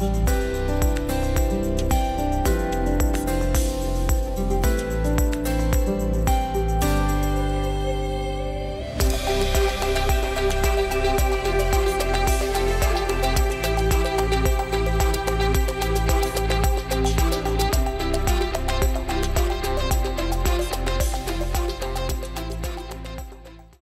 Bye.